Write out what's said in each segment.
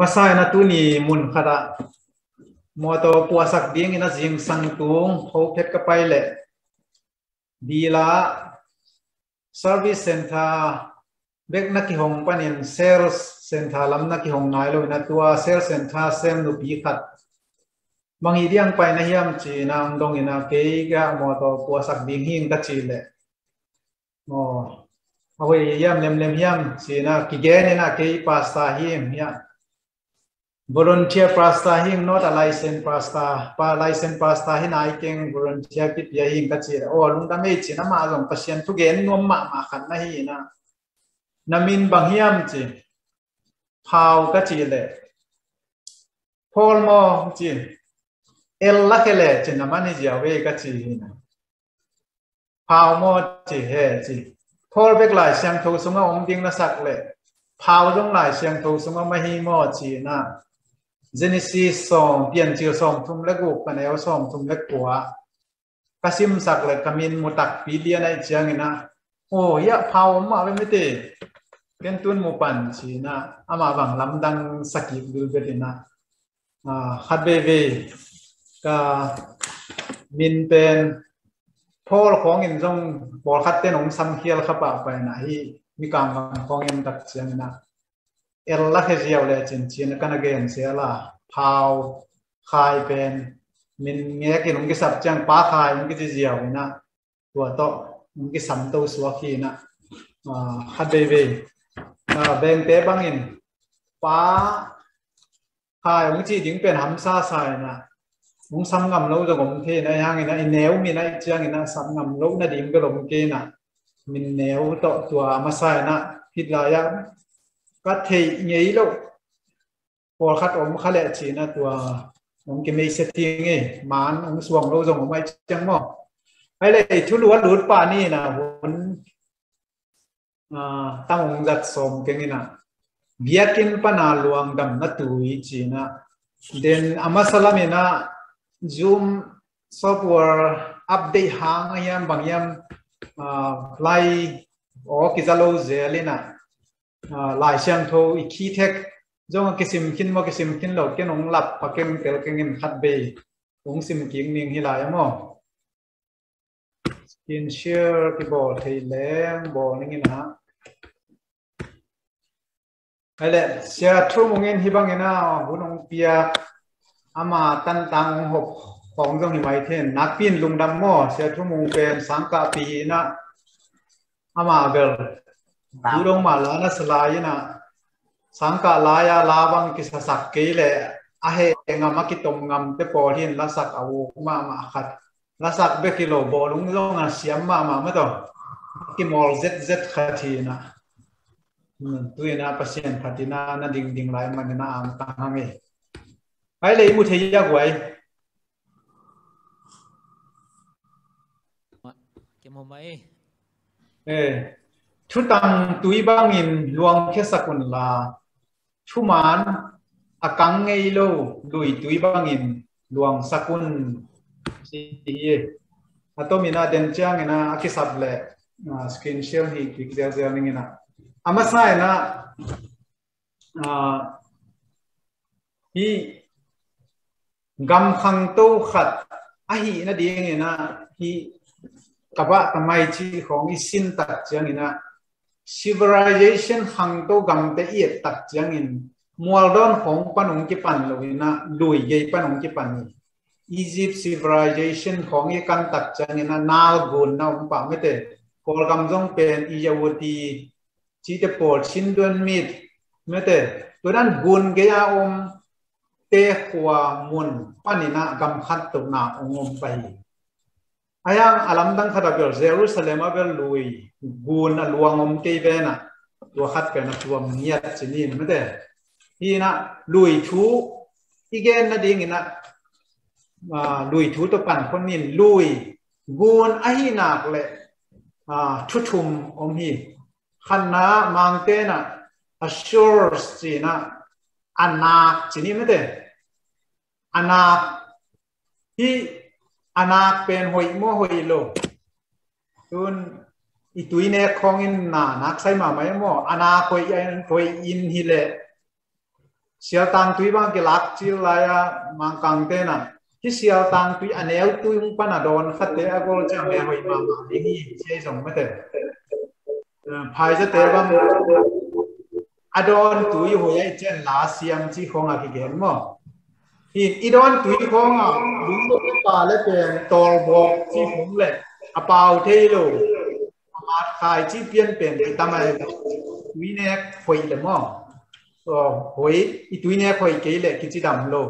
มาสายนะตุนีมุนขดามอตปัวสักเดียงนะจิงสังตุงเขาเพชรก็ไปแหละดีละเซอร์วิสเซ็นทาเบกนักี่หงปันเอเซลส์เซ็นทาลำนักี่หงนายโลนะตัวเซลส์เซ็นทาเซมดูพีขัดบางอีเดียงไปนะเฮียมจีนำตรงอินาเกย์กมอตปัวสักเดีงหิงตะจีแหละอ๋อเอาไว้เยียมเลมเลมเฮียมจีนะกิเกนินาเกย์ปาสตาเฮียมเฮีย volunteer prasta hing not a license prasta pa license prasta hin ai keng volunteer kit ya hing ka chi o lung da mei chi na ma jong pasien tu gen nom ma ma khan na hi na namin bang hiam chi phao ka chi le phol mo chi el la ke le chi na ma ni ja we ka chi hi na phao mo chi he chi phol bek lai siam thu sunga ong ding na sak le phao jong lai siam thu sunga ma hi mo chi na เจนิซีสองเปลี่ยนชื่อสองทุ่มละกุกันเอวสองทุ่มละกัวกสิมสักเลยกมินมุตักปีเดียในเชียงนะโอ้ยะเผามาเป็นไม่ติเป็นตุนมูปันชีนะอามาบังลำดังสกิบดูเบตินะอ่าฮัดเบเวก็มินเป็นพ่อของอินทรงบอกคัดเต้นองซังเคียลขับไปไหนมีการของอินตักเชียงนะเอลลักเฮียวเลยจินจินกันเกมเสียละพาวคายเป็นมินเงี้ยกินงกิสับจังป้าคายงกิจิเจียวนะตัวโตงกิสัมตัวสวกีนะอ่าฮัดเบบีอ่าเบนเตบังอินป้าคายงจีจิงเป็นหำซาสายนะงซ้ำงำแล้วจะผมที่นะยังไงนะไอเนวมีนะไอเจียงนะซ้ำงำแล้วนะดิ่งก็ลงกีนะมินเนวโตตัวมาใส่นะพิดลายะก็เทงยลูกพอขัดอมขัดแหละสีนะตัวน้องกิมเสตีงไงมานองสวงเราส่งออกมาจังมอไอ้เลยทุลวนหลุดป่านี่นะผลตั้งองจัดสมกันนี่นะเบียกินปนาลวงดำนัตุยจีนะเดนอามาสลามีนะ zoom ซอฟต์แวร์อัปเดตหางยามบางยามไลออกิจาโลเจลินะ lai siam tho i khi thek zong ke sim kin mo ke sim kin lo ke nong lap pa kem tel cái in khat bì, ung sim king ning hi lai mo skin share ki bo thei leng bo ning in ha ale sia thu mong in hibang ina bu nong pia ama tan tang hộp phòng trong hi mai then na pin lùng đâm mò, sia thu mùng pen sáng cả pì na ama bel durong malana selayana sangka laya lawan kisa sakkele ahe nga makitom ngam te polin lasak awu ma ma khat lasak be kilo bolung long a siam ma ma to ki mol z z khatina hmm, tuina pasien khatina na ding ding lai man na am ta hangi ai le mu thei ya gwai ke mo mai eh ทุตังตุยบังอินลวงเคสกุลลาชุมานอากังไงโลลุยตุยบังอินลวงสกุลสีเยอะตัวมีนาเดนจังนะอากิสับเล่สกินเชียลฮีกิกเดียเดียนี่นะอามาสายนะฮีกำขังตู้ขัดอาฮีนะดีเงี้นะฮีกับว่าทำไมชีของอิสินตัดเจียงนะ civilization หังโตกังเตเอียดตักจังอินมัวดอนของปนองจิปันลยินะดุยเยปนองจิปันนี่ิป y p civilization ของยกันตักจังอินะนาลกุนนะองปะไม่เตกอลกำจงเป็นอียาวดีจีเตปอลชินดวนมิดไม่เตตัวนั้นกุนเกยาอมเตขัวมุนปนินะกำขัดตุนาองมไปอายังอาลัมดังขัดกับเยรูสเลมาเก็ลุยกูนลวงอมเกย์เวนะตัวขัดกันตัวมียชนีนไม่ได้ที่นะลุยทูอีกแกนนะดิ่งนะลุยทูตัวปั่นคนนี้ลุยกูนไอหนักเลยอ่ชุชุมอมฮีขันนะมังเตนะอัชชอร์สจีนะอันนักชนิีไม่เดอันนักที่ anak pen hoi mo hoi lo tun itui ne khong in na nak sai ma mai mo ana hoi in hoi in hi le sial tang tui bang ki lak chi la ya mang kang te na ki sial tang tui anel tui hung pa na don khat te a gol chang ne hoi ma ma ni ni che jong ma te ờ, phai ja te bang adon tui hoi ai chen la siam chi khong a ki gen mo thì idon tùy đúng một cái bà lấy tiền tol bọc chi phúng lệ à bao thế lù à, mà khai chi biên biển thì ta mày tùy nè khuấy lắm à ờ khuấy thì cái lệ cái chi đầm lù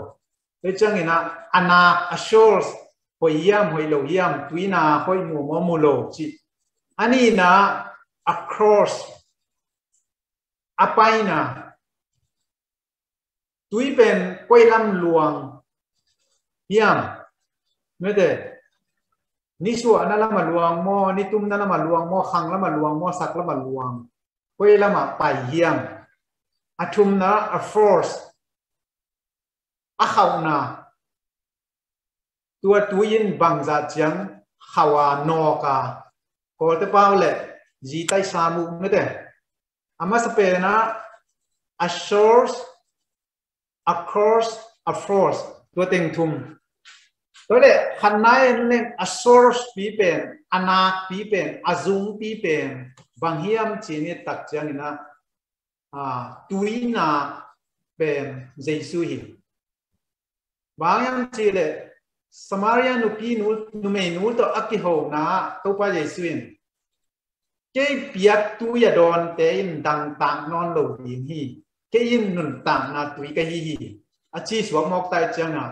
thế chẳng nghĩa là ana assures à, khuấy yam khuấy lù yam tùy na khuấy mù mò mù lù chi anh na across à, apaina ตุยเป็นกล้วยลำลวงเยี่ยมเม่อเดนี่ชัวนั่นละมาลวงมอนี่ตุ้มนั่นละมาลวงมอขังละมาลวงมอสักละมาลวงกล้วยละมาไปเยี่ยมอาทุมนะอาฟอร์สอาเขานาตัวตุยินบังจัดยังขาวานอกาก็จะเปล่าเลยจีไตสามุไม่อเดอามาสเปนะอาชอร์ส across a force ตัวเต็งทุมตัวเด็กขันนั้นเล่น a source ปีเป็นอนาคปีเป็น a zoom ปีเป็นบางเฮียมจีนี่ตักจังนะอ่าตุยนาเป็นเจสุหิบางเฮียมจีเลยสมาริยานุพีนูนุเมนูตัวอักิโหนะตัวปะเจสุหินเกี่ยเปียกตุยดอนเต็นดังต่างนอนหลบหินฮี keim nun tam na tui ka yi yi a chi suwa mok tai chang na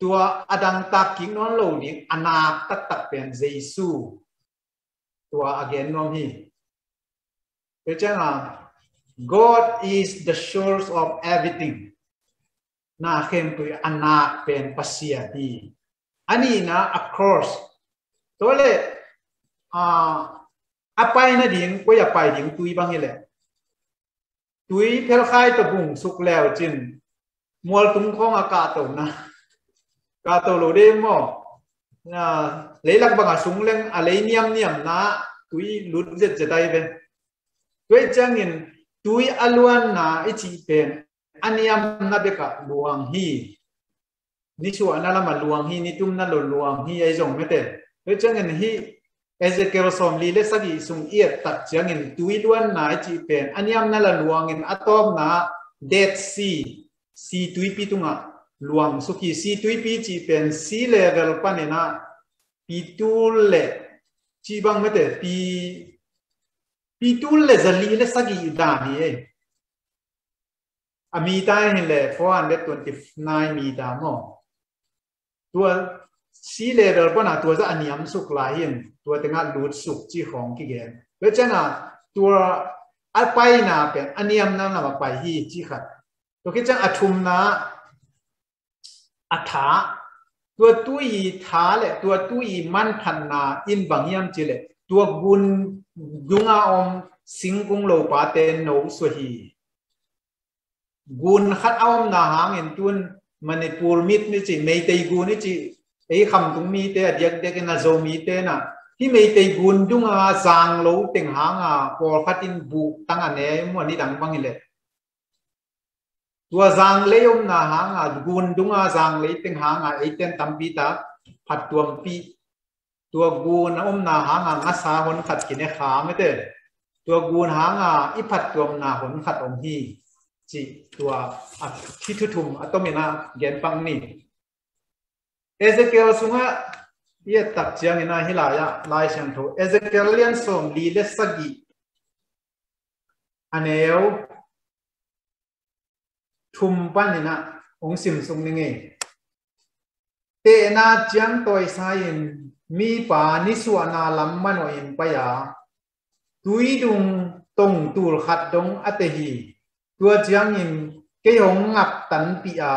tua adang tak king non lo ni anak tak tak pen jesu tua again nom hi ke chang na god is the source of everything na khem tu anak pen pasia di ani na across tole a apai na ding ko ya pai ding tui bang ile ตุยเพลคายตะบุงสุกแล้วจินมวลตุ้งของอากาศตวนะกาตัวโลเดมอนะเลยลักบังอาสุงเลงอะไรเนียมเนียมนะตุยลุดเจ็ดจะได้เป็นตุยจังเงินตุยอลวนนะอิจิเป็นอันยามนับเบกะลวงฮีนี่ชัวนั่นละมาลวงฮีนี่ตุ้มนั่นหลลวงฮีไอจงไม่เต็มตุยจังเงินฮี eze kerosom li le sagi sung iet tak chiang in tuiluan nai chi pen aniam na la luang in atom na dead sea si tuipi tunga luang suki si tuipi chi pen si level panena pi tule chi bang mete pi pi tule zali le sagi dani e amita hin le 429 mi da mo tua สีเลเดอร์ปนะตัวจะอันยำสุกลายหินตัวแต่งาลูดสุกจีของกี่แกนแล้วเจ้าน่ะตัวอัไปนาเป็นอันยำนั่นน่ะมาไปฮีจีขัดตัวคิดจะอัฐุมนะอัฐาตัวตุยท้าเลยตัวตุยมันพันนาอินบางยามจีเลยตัวกุนยุงอาอมสิงกุงโลปาเตนโนสวฮีกุนขัดออมนาหางเห็นตุนมันในปูรมิดนี่จีไม่ตีกูนี่จีไอ้คำตรงมีเตะเด็กเด็กน่ะโจมีเตะน่ะที่ไม่ไปกุนดุงอ่ะจางโลเต็งหางอ่ะพอขัดอินบุตั้งอันเนี้ยมันนี่ดังบังเลยตัวสางเลยมน่ะหางอ่ะกุนดุงอ่ะจางเลยเต็งหางอ่ะไอ้เต็นตั้มปีตาผัดตัวปีตัวกูนอมนาหางอ่ะสาหนขัดกินเนขาไม่เตะตัวกูนหางอ่ะอีผัดตัวนาหนขัดองฮีจีตัวที่ทุ่มอัตนมินาเกนปังนี่ Ezekiel sunga ye tak chiang ina hilaya lai sang tho Ezekiel lian som li le sagi aneo thum pan ina ong sim sung ni nge te na chiang toi sai in mi pa ni su ana lam ma no in pa ya tui dung tong tul khat dong ate hi tua chiang in ke hong ngap tan pi a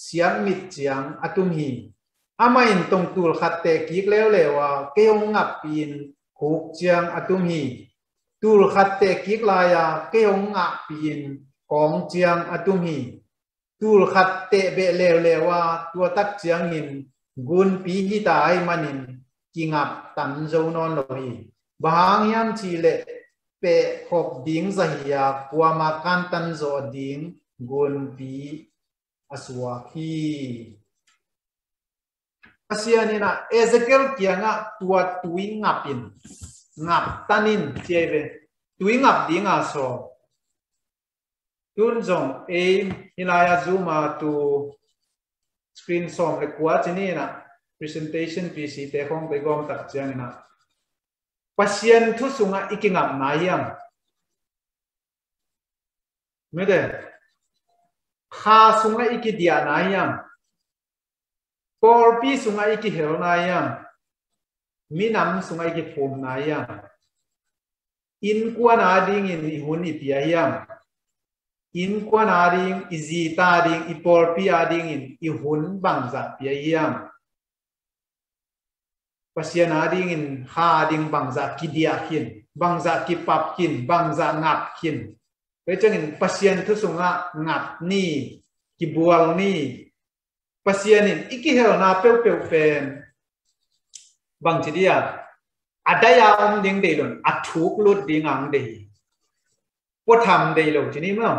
siam mit chiang atum hi อามาอินตรงตูลขัดเตกิกแล้วเลยว่าเกยงงับปีนหกเจียงอตุมีตูลขัดเตกิกลายาเกยงงับปีนของเจียงอตุมีตูลขัดเตเบเลวเลว่าตัวตักเจียงหินกุนปีกิตาไอมันินกิงับตันเจ้านอนลอยบางยามชีเลเปะขบดิง้ะสหยาความาการตันโจดิงกุนปีอสวาคี asian na Ezekiel kianga tua tuing ngapin ngap tanin tiebe tuing ngap dinga so tun zong e hilaya zuma tu screen som le kwa chini na presentation pc te khong be gom tak chang na pasien thu sunga ikingam na yam mede kha sunga ikidia na yam Porpi sungai na ya Minam sungai na ya In kuana ding in ihun ya In kuana ding izita ding iporpi ding in ihun bangza piayam. Pasian ding in ha ding kidiakin. Bangza kipapkin. Bangza ngakkin. Pecangin pasian tu sunga ngap ni. ni พภาษาเนี่ยอีกเหรอนะเปรียวๆเป็นบางทีเดียะอาจจะยอมดึงเดียินอัดถูกลดดึงาเดียพอทำเดินลงทีนี้มื่อ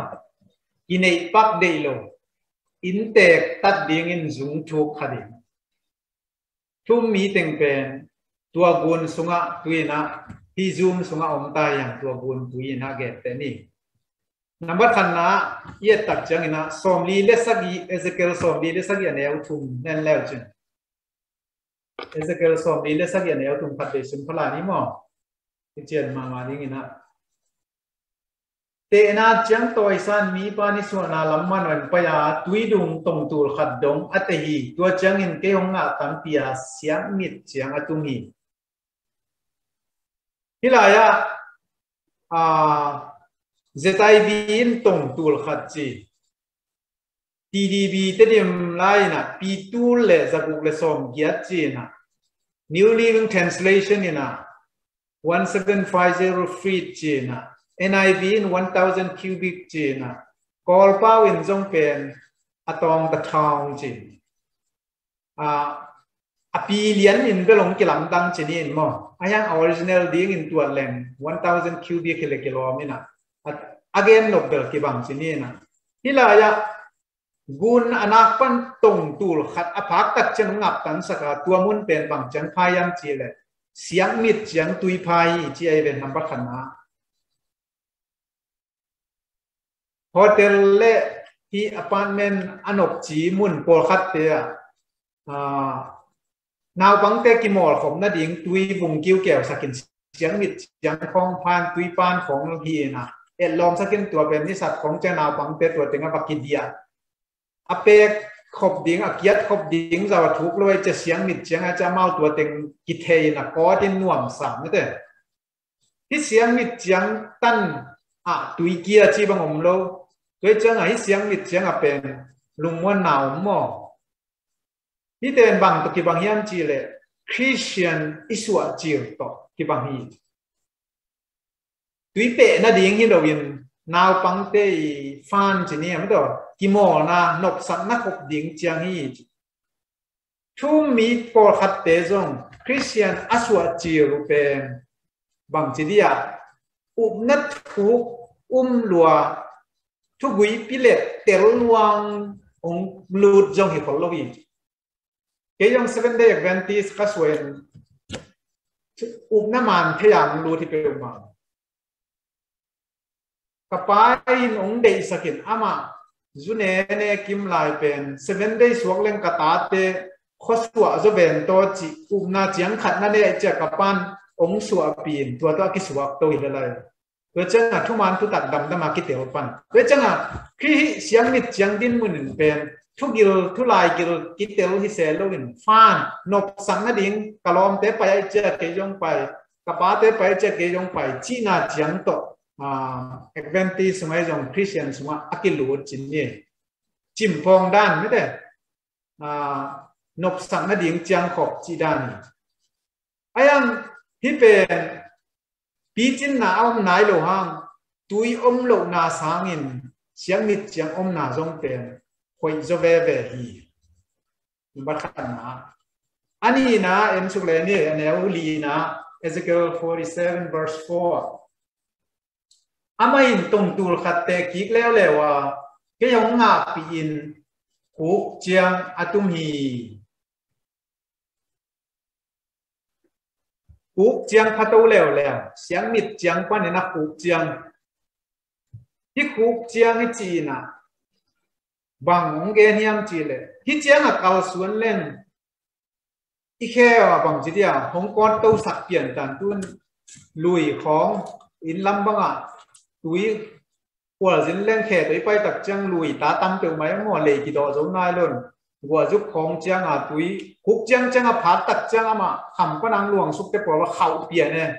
กินในปักเดินลงอินเตอรตัดดึงอินซุงทุกขัดทุ่มมีติงเป็นตัวกุนสุงะตุยนะที่ซุ่มสุงะองตายอย่างตัวกุนตุยนะเกตแต่นี่ number karena na iya ye tak chang ina somli le sagi ezekiel somli le sagi ane au thum nen le chen ezekiel somli le sagi ane au thum phat sim phala ni mo Ejen ding ina te na jang toy san mi pa ni su na lam ya, tui dung tong tul khat dong ate tua jang in ke hong nga tam pia ya, siang mit siang atung hi hilaya zetai bin tong tul khat chi TDB te dim lai na P2 le zabuk le som giat chi na New Living Translation ina 1750 feet chi na NIV in 1000 cubic chi na kol pau in jong pen atong ta thong chi a apilian in belong kilam dang chi ni mo ayang original ding in tuan lem 1000 cubic le kilom ina อักเอนลบเดลกีบังสินีนะฮิลายะกุนอนาคปันตงตูลขัดอภักตัดเชนงับตันสกัดตัวมุนเป็นบังจันพายังเจีเลเสียงมิดเสียงตุยพายจีไอเป็นนำประคันนาโฮเทลเลทีอพาร์ตเมนต์อนกจีมุนโอลขัดเตียนาวังเตกิมอลของนาดิงตุยวงกิวแก้วสกินเสียงมิดเสียงของพานตุยปานของฮีนะเอ็ลอมสักินตัวเป็นนิสัตของเจ้านาปังเปตัวถึงอับกินเดียอเปกขบดิ้งอเกียดขบดิ้งจะวัตถุเลยจะเสียงมิดเสียงอาจจะเมาตัวเต็งกิเทยนะก็ที่น่วมสามนี่เอ้ที่เสียงมิดเสียงตั้นอะตุยเกียจีบังอมโลตัวเจ้าไหนเสียงมิดเสียงอเป็นลุงว่าหนาวมอที่เต็นบางตะกี้บางยามจีเลยคริสเตียนอิสวาจีตอกี่บางฮีวุยเป็นาดิีงฮิโดวินนาวปังเตยฟานจีเนี่ยไม่ตัวกิโมนานกสันนักบดิงเจียงฮีทุ่มมีปอขัดเตซงคริสเตียนอสวจีรูเปนบางจีเดียอุบนัดทุกอุ้มลัวทุกวยปิเลตเตลวงองลูดจงเหตุโลวีเกยองเซเว่นเดย์แวนตีสก็ส่วน อุบนัมันพยายามรู้ที่เป็นมากับไปนุ่งได้สักินอามาจุเนเนกิมลายเป็นเซเว่นได้สวกเล่งกระตาเตข้อสัวจะเป็นตัวจิอุนาจียงขัดนั่นเองจะกับปันองสัวปีนตัวตัวกิสวกตัวอีกอะไรเวจังอ่ะทุมันทุตัดดำดำมากิเตียวปันเวจังอ่ะคือเสียงนิดเสียงดินมือหนึ่งเป็น ทุกิลทุลายกิลกิเตียวที่เซลล์เงินฟานนกสังนัดิงกะลอมเตไปเจอเกยงไปกับปาเตไปเจอเกยงไปจีนาจียงโต uh, Adventist สมัยจง Christian สมัยอักิลูดจินเนี่ยจิมพองด้านไม่ได้ uh, นบสังนดิ่งจังขอบจีด้านนี่อายังฮิเป็นปีจินนาอมนายโลหังตุยอมโลนาสางินเสียงนิดเสียงอมนาจงเป็นคอยจะเวเวฮีบัดขันนะอันนี้นะเอ็มสุเลนี่แนวลีนะ Ezekiel 47 verse 4 ama in tong tul khat te kik le le wa ke yong nga pi in ku chiang atum hi ku chiang khat au le le siang mit chiang pa ne na ku chiang hi ku chiang hi chi na bang ong ge niam chi le hi chiang a kal suan len i khe wa bang chi dia hong kon tau sak pian tan tun lui khong in lam bang a ตุยกว่าจินเล่นแข่ตุยไป ตักจยงลุย ตาตั้มเตียวไม้หงอเลยกี่ดอกสงนายล่นกว่าจุกของเจยงอาตุยคุกเจยงเจยงอาผาตักจยงอ่ะมาขำก็นางหลวงสุกแต่ปล่อยว่าเข่าเปียเนี่ย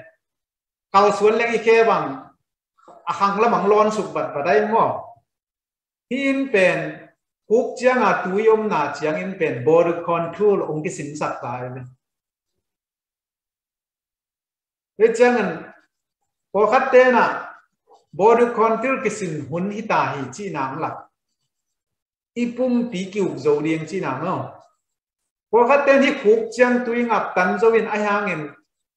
เข่าสวนเล่นอีแค่บังอาคังละมังร้อนสุกบัดบัดได้มงอหินเป็นคุกเจยงอาตุยยมหนาเจยงอินเป็นบอร์คอนทรลองค์กิสินสักตายเลยเรืยองจังอันพอคัดเตน่ะ con tiêu cái sinh hun hi ta hi chi nam la ipum ti kiu zo ding chi nam no ko khat ten hi khuk chan tuing up tan zo in a hang em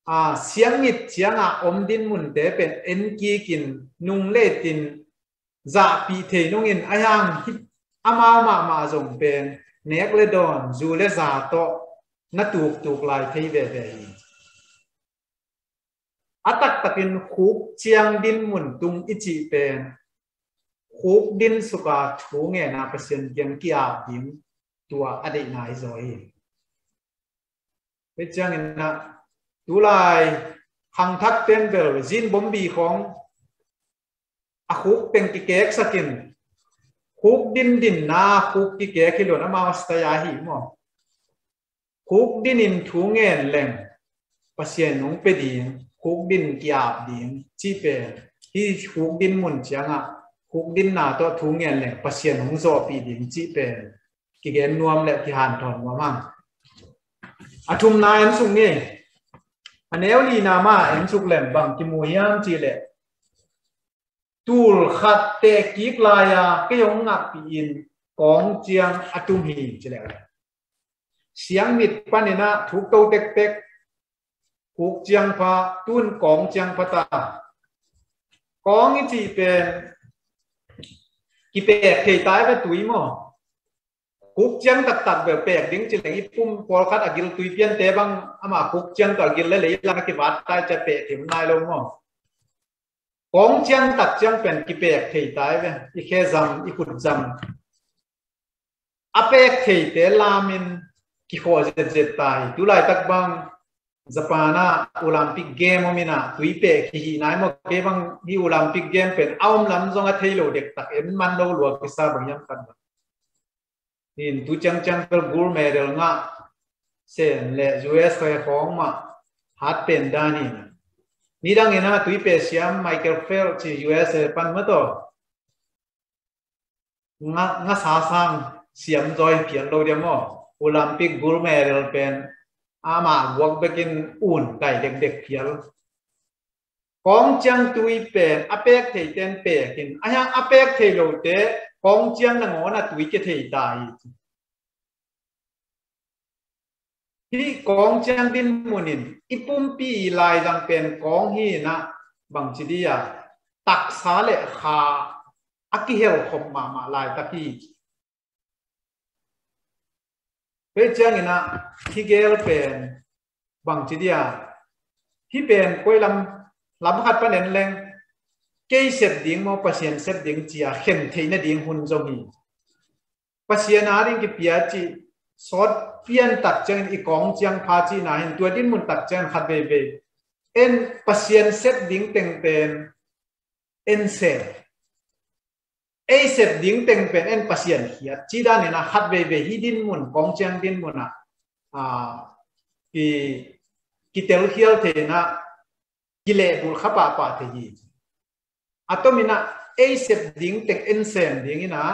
a à, siang nit chiang a à, om din mun te pen en ki kín nung lê tin za dạ bị the nung yên ai hang hi áo mà mà zong pen nét lê đòn zu lê giả to na tuk tuk lai thấy ve ve hi อาตักตักินคุกเชียงดินมุนตุงอิจิเป็นคุกดินสุกาชูเงนาเปเซียนเกียงกียาดินตัวอดีนายซอยเป็นเจียเงินนะดูไลหังทักเต็นเบลจินบอมบีของอคุกเป็นกิเก็กสกินคุกดินดินนาคุกกิเก็กิี่หลวงมาสตยาหิมอคุกดินินทูเงินแหล่งเปเซียนนงเปดี huk din kiap ding chi pe khúc đinh din chẳng changa khúc đinh nào to thu ngen le pasien hung zo pi ding chi pe ki gen nuam le ki han thon wa mang athum na en sung ni nếu đi na mà en suk lem bằng ki mu yam chi le khát khat kíp lai à cái yong ngak pi in kong chiang atum hi chi le siang mit panena thuk tàu tek tek huk chiang pha tuân kong chiang pha ta kong chi pe ki pe thei tai ve tui mo huk chiang tak tak ve pe ding chi lei pum por khat agil tui pian te bang ama à huk chiang tak gil lấy lấy la ki wat tai cha pe thim nai lo mo kong chiang tak chiang pen ki pe thei tai ve i khe zam i khut zam apek thei te lamin ki kho zet zet tai tu lại tak băng Japan Olympic Game omina tuipe ki hi nai mo ke bang hi Olympic Game pen aum lam zonga thailo dek tak em man lo lo ki sa bang yam kan in tu chang chang per Gold medal nga sen le US to khong ma hat pen dani ni dang ena tuipe siam Michael Phelps chi US e pan ma to nga nga sa sang siam joy pian lo dia mo Olympic gold medal pen อามาวกเบกินอุ่นไก่เด็กๆเพียลกองเจียงตุยเป็นอเปกเทเตนเปกินอะยังอเปกเทโลเตของเจียงนงอนะตุยเกเทตายที่ของเจียงดินมุนินอีปุ่มปีลายดังเป็นของฮีนะบางทีเดียตักสาเลขาอากิเฮลคมมามาลายตะกี้ bây giờ người na khi ghé là bền bằng chỉ đi à. khi bền quay làm làm khát bên nền lên cái xếp điện mà patient xếp điện chỉ à khen nó điện hôn giống gì patient ở đây cái bia chỉ sót phiên tạc chân y con chân phá chi na hiện tuổi đến muốn tạc chân khát về về en patient xếp điện tiền tiền en xếp เอเสพดิ้งเต็งเป็นเอ็นปัสยันเขียดจีด้านนี้นะฮัดเบเบฮิดินมุนกองเชียงดินมุนอ่ะอ่ากีกิเตลเขียวเทนะกิเลบุลขปาปาเทยีอะตมินะเอเสพดิ้งเต็งเอ็นเซนดิ้งนี่นะ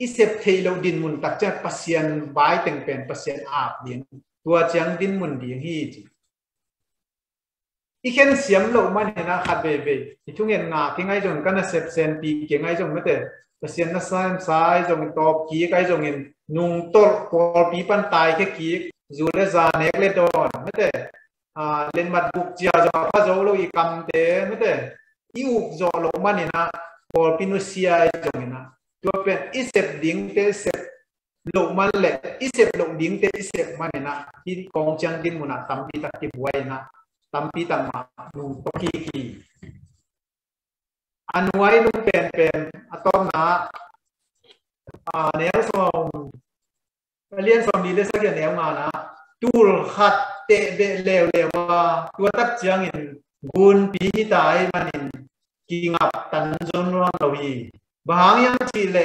อิเสพเทเรดินมุนตักจากปัสยันไว้เต็งเป็นปัสยันอาบดิ้งตัวเชียงดินมุนดิ้งฮีจีอีเข็นเสียมลงมันเห็นนะขัดเบเบอีทุ่งเงินงาที่ไงจงกันนะเสพเซนปีเก่งไงจงไม่เตะเสียนนะซ้ายซ้ายจงตอบขี้ไงจงเงินนุ่งตลกอปีปันตายแค่ขี้อยู่เลซาเนกเลดอนไม่เตะอ่าเล่นบัดบุกเจียวจะพระโจโลอีกำเตะไม่เตะอีอุกโจลงมันเห็นนะกอปินุเซียจงเงินนะตัวเป็นอีเสพดิ้งเตะเสพลงมันแหละอีเสพลงดิ้งเตะอีเสพมันเห็นนะที่กองเชียงดินมุนะตั้มปีตะกิบไว้นะ tampitan ma nung pakiki anway nung pen pen atom na uh, ah, nel song alien song di lesa ke nel na tur khat te be lew lew wa tu tak chiang in gun pi tai manin ki ngap tan jon ron lowi bahang yang chi le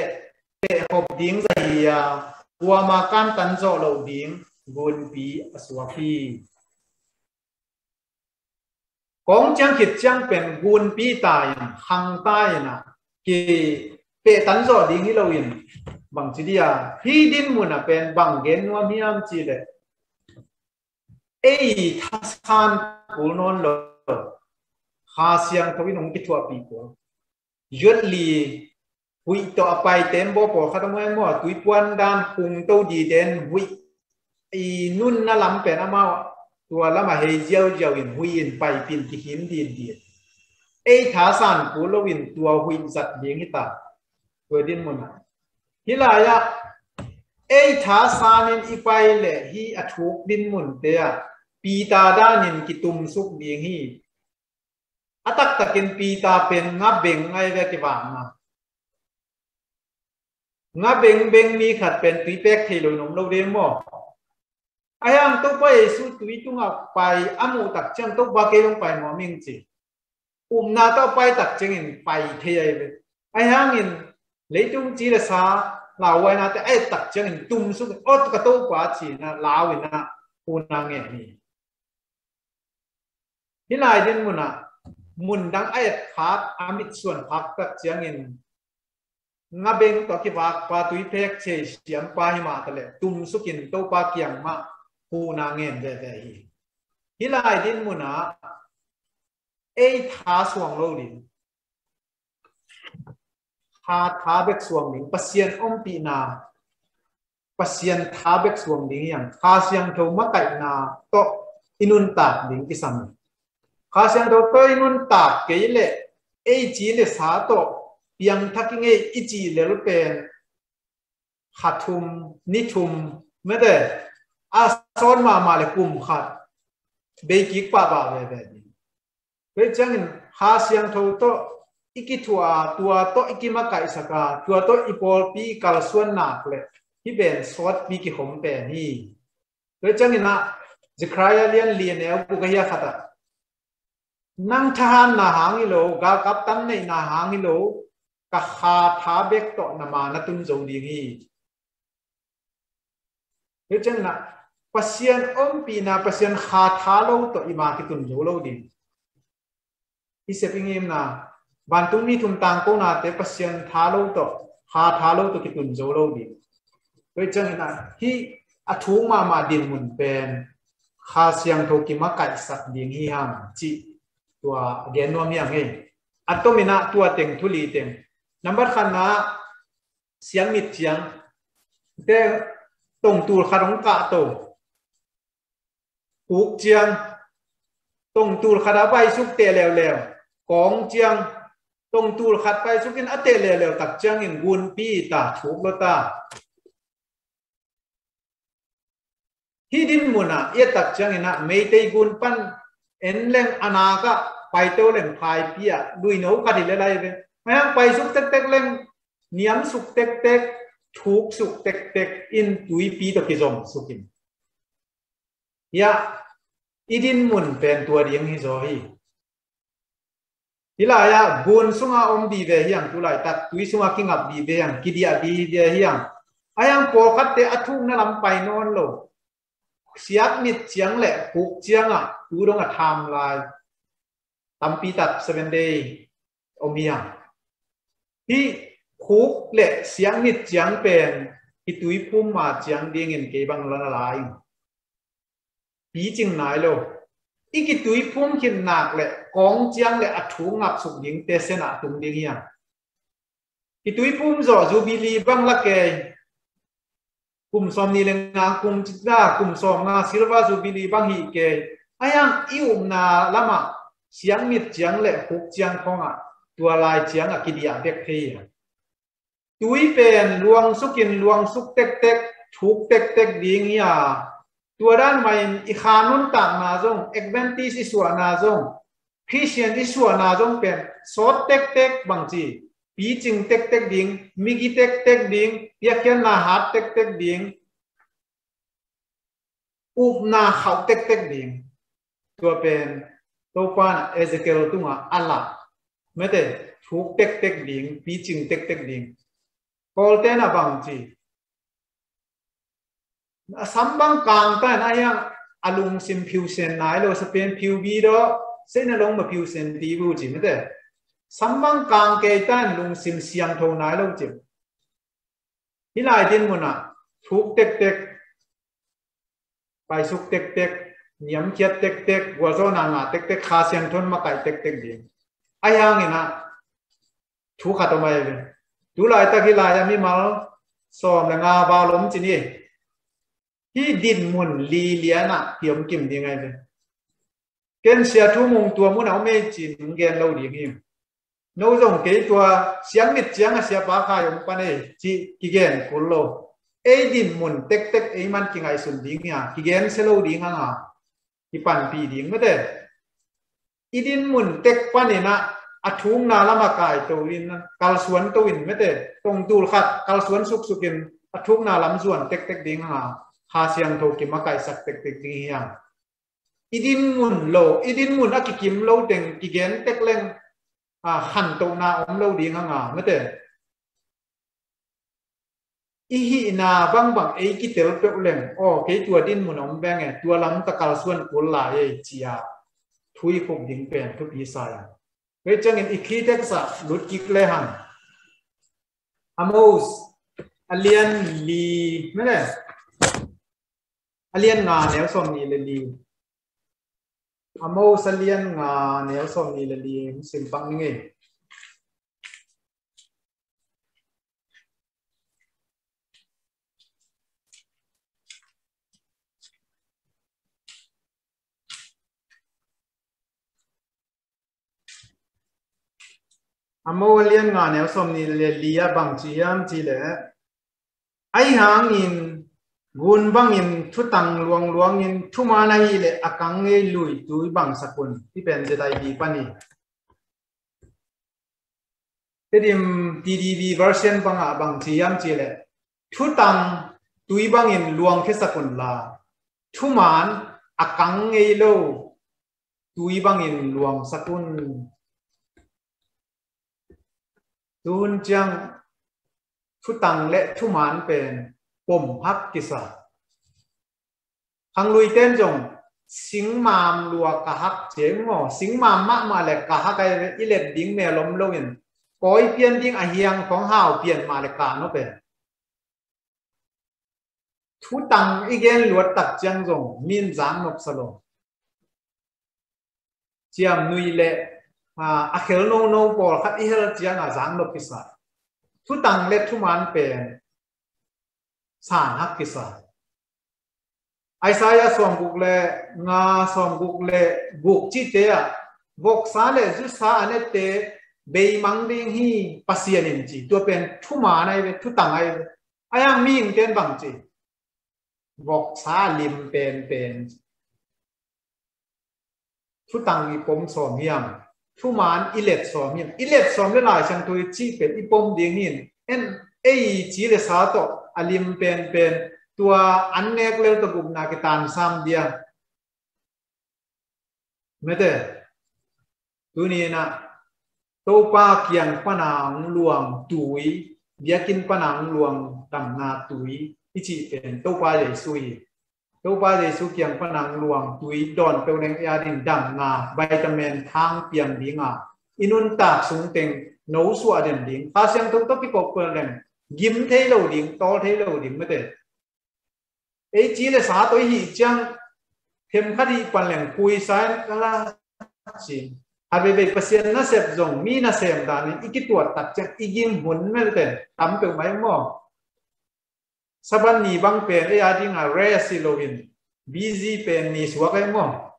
te hop ding sa hi ya wa ma kan tan zo lo ding gun pi aswafi ของจังขิดจังเป็นกูนปีตายหังใต้นะกีเปตันจอดิ้งฮิโลอินบางทีเดียพี่ดินมุนะเป็นบางเกนว่ามีอันจีเลยเอ้ทัศน์กูนนลลหาเสียงทวินงกิทัวปีกัวยุดลีหุยต่อไปเต็มบ่ปอข้าต้องแม่หมอตุยปวนด้านคุงเต้าดีเด่นหุยอีนุ่นน่าลำเป็นอามาตัวละมาเฮเจียวเจียวอินหุยอินไปปินีิหินดีนเดียเอ้ขาสันกูลวินตัวหุยสัตว์เหียงห่ตาตัวดินมันฮิลายะเอ้ขาสานินอีไปเลฮีอทุกดินมันเตียปีตาด้านินกิตุมสุกเดียงฮีอัตักตะกินปีตาเป็นงับเบงไงเวกิบามนะงับเบงเบงมีขัดเป็นตีแป๊กเทลอยนมเราเรียนบ่ไอ้ยังตุ๊กไปสุดวิตุงอ่ะไปอามูตักเชียงตุ๊กบาเกลงไปหมอมิงจีอุมนาต้องไปตักเชียงอินไปเทียเลยไอ้ยังอินเลยตุงจีเละาลาวไว้นะแต่ไอ้ตักเชียงอินตุ้มสุดอดก็ตุ๊กกว่าจีนะลาวินนะปูนางเงี้ยนี่ที่ลายเดินมุนอ่ะมุนดังไอ้พักอามิตส่วนพักตักเชียงอินงับเบงตัวกี่วักปาตุยเพกเชียมปายมาทะเลตุ้มสุกินตโตปาเกียงมาหูนางเงินเดเดฮีฮิลยดินมุนาเอท้าสวงโลดินทาท้าเบกสวงนิงปเสียนอมปีนาปเสียนท้าเบกสวงนิงอย่างท้าเสียงเทวมะไกนาโตอินุนตาดหนิงกิสันท้าเสียงเทวโตอินุนตากเกยเลเอจีเลสาโตยงทักเงยอิจีเลลุเป็นขัดทุมนิทุมไม่ได้อาสรอนมามาเลยกุมขัดเบกิกป้าบ่าวแเบนีเว้ยจังนหาสยังทูโตอีกิทัวตัวโตอีกิมาไกสกาตัวโตอีพอลปีกาลส่วนหนักเลยที่เป็นสวดปีกิขมเป็นนี่เบยจังนะจะใครเรียนเรียนแล้วกูก็ยากขัดนั่งทหารนาหางิโลกากับตั้งในนาหางิโลกะคาทาเบกโตนามานตุนโจงดีงีเบยจังนะ pasian om pina pasian kha tha lo to ima ki tum zo lo din i se ping im na ban tum ni thum tang ko na te pasian tha lo to kha tha lo to ki tum zo lo din doi chang na hi a thu ma ma din mun pen kha siang tho ki ma kai sak ding hi ham chi tua gen no mi ang ei atomina tua teng thuli teng number khan na siang mit siang te tong tur kharong ka to หูเจียงต้องตูลขัดไปสุกเตะแล้วแล้วกองเจียงต้องตูลขัดไปสุกินอเตะแล้วแล้วตักเจียงอินกุนปีตาถูกลตาที่ดินมุนะเอตักเจียงอินะไม่ด้กุนปันเอ็นเลงอนา ก็ไปเตเล่งพายเปียดุยโนกัดิเลไรเปไม่ไปสุกเต็กเต็กเลงเนียมสุกเต็กเต็กถูกสุกเต็กเต็กอินตุยปีตะกิจอมสุกินยะอีดินมุนเป็นตัวเดียงฮิโซฮีฮิลายะบุญสุงาอมบีเวียงตุไลตัดตุยสุงากิงับบีเวียงกิดีาดีเวียงอายังโปกัดเตอทุ่งนั่นลำไปนอนลงเสียมิดเสียงแหละผุกเสียงอ่ะดูดงอ่ะทำลายตั้มปีตัดเซเว่นเดย์อมียงที่คุกแหละเสียงนิดเสียงเป็นที่ตุยพุ่มมาเสียงเดียงเงินเกบังละลายปีจริงนายโลอีกตุยพุ่มขินหนักเลยกองเจียงเลยอัฐุงับสุกยิงเตเสนาตุงดิ้งยังอีตุยพุ่มจ่อจูบิลีบังละเกยกลุ่มซอมนีเลงากลุ่มจิตนากลุ่มซอมนาศิลปะจูบิลีบังฮีเกยอายังอิวมนาละมาเสียงมิดเจียงเลยหกเจียงของอ่ะตัวลายเจียงอ่ะกิเดียเด็กพี่ตุยเป็นลวงสุกินลวงสุกเต็กเต็กทุกเต็กเต็กดิ้งยาตัวด้านมหอินอีขานุนต่างนาจงเอ็กเวนตีสิสวนาจงพริเชียนที่สวนาจงเป็นโซดเต็กเต็กบางจีปีจิงเต็กเต็กดิงมิกิเต็กเต็กดิงเปียกยันนาฮัดเต็กเต็กดิงอุบนาเขาเต็กเต็กดิงตัวเป็นตัวป้านเอเซเกลตุงอะอัลลาไม่แต่ฟูกเต็กเต็กดิงปีจิงเต็กเต็กดิงกอลเตนะบางจี sambang kang ta na yang alung sim piu sen nai lo sapen piu bi do sen na long ma piu sen ti bu ji me de sambang kang ke ta lung sim siang thong nai lo ji hi lai din mo na thuk tek tek pai suk tek tek niam kiat tek tek wa zo na na tek tek kha siang thon ma kai tek tek ji a yang na thu kha to mai du lai ta ki lai mi ma lo som la nga ba lom ji ni hi din mun li lia na piom kim ding ai ken sia thu mung tua mun au me chin gen lo ding hi no zong ke tua siang mit chiang a sia ba ka yong pa ne chi ki gen kul lo e din mun tek tek e man ki ngai sun ding ya ki gen se lo ding nga ki pan pi ding ma de i din mun tek pa ne na a thung na lama kai to in kal suan to in me te tong tul khat kal suan suk sukin a thung na lam suan tek tek ding nga ha siang tho ki makai sak tek tek ti hiang idin mun lo idin mun kim lo teng ki gen tek leng à hẳn tàu na om lâu đi ngang à mất thế ý hi na bang bang ấy cái tel pek lem o cái tua din mun om bang e tua lam ta kal suan kul la ye chi a à. thui phok ding pen thu pi sa ya ve chang in ikhi tek sa lut kik le han amos alian li mene alien nga nếu som ni le li amo salian nga nếu som ni le li sim bang nge amo alien nga nếu som ni le li bang chi am chi le ai hang in gun bangin thu tang luang luangin thu manai le akang nge lui tui bang sakun ti pen je dai bi pani tedim tdv version banga bang chi yam chi le thu tang tui bangin luang khe sakun la thu man akang nge lo tui bangin luang sakun tun chang ทุตังและทุมานเป็น bom hắc sợ hàng lui tên jong sing mam lua cả hắc chế ngò sing mam ma ma le ka hắc ai ilet ding me lom lo in koi pian ding a hiang khong hào pian ma le cả nó pe thu tăng igen luật tạc chang jong miên giang nộp salo chiam nuôi lệ à akhel no no bol khat ihel chiang a giang nộp sợ thu tăng lệ thu man pen สาหักกิสาไอซายาสวงบุกเลงาสวงบุกเลบุกจิตเตะุกสาเลจุสาอันเตเบยมังดิงฮีปัสยานินจีตัวเป็นทุมาในเวทุตังไอไอยังมีอิงเตนบังจีุกสาลิมเป็นเป็น ทุตังอีปมสอมยม ทุมานอิเล็ดสอมยมอิเล็ดสอมเวหลายชังตัวจีเป็นอีปมดิงหินเอ็นเอจีเลสาตออาลิมเป็นเป็นตัวอันเนกเลวตะกุบนากิตานซ้ำเดียไม่เตตัวนี้นะตัวปาเกียงปนังหลวงตุยเดียกินปนังหลวงดำนาตุยอิจิเป็นตัวปลาใหญ่สุยตัวปลาใหญ่ซุเกียงปนังหลวงตุยดอนเปีวแรงยาดินดำนา ใบตะเมนทางเปียงดีงาอินุนตากสูงเต็งโนสัวเด่นดิงตาเสียงทุกตัวพิกเปลแรง gim thế lâu điểm to thế lâu điểm mới được ấy chỉ là xã tối hi chăng thêm khát đi quan lẻng cùi sai đó là gì à về về patient nó xếp dùng mi nó xem ta nên ít cái tuột tập chắc ít gim muốn mới được tắm từ máy mò sa ban ni bang pen ai adi nga re si login busy cái ni suwa kay mo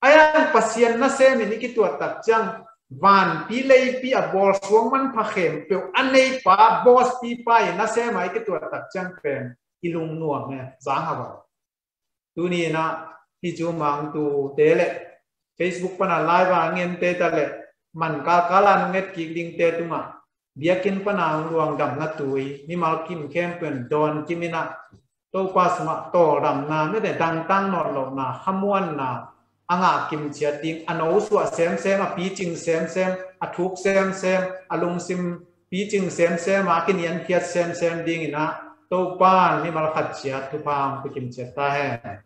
ayan nó na sem ít ki tuat tập chang van pi lei pi a bol suang man pha khem pe an nei pa boss pi pa e na se mai ke tu tak chang pen ilung nuam ne zang ha ba tu ni na hi chu mang tu te le facebook pana live a ngem te ta le man ka ka lan nget ki ding te tu ma biakin pana luang dam na tui ni mal kim khem pen don kimina to pas ma to ram na ne de dang tang nor lo na hamuan na anga kim chia ting ano su a sem sem a pi ching sem sem a thuk sem sem a lung sim pi ching sem sem a kin yan khiat sem sem ding ina to pan ni mal khat chia thu phang pu kim chia ta he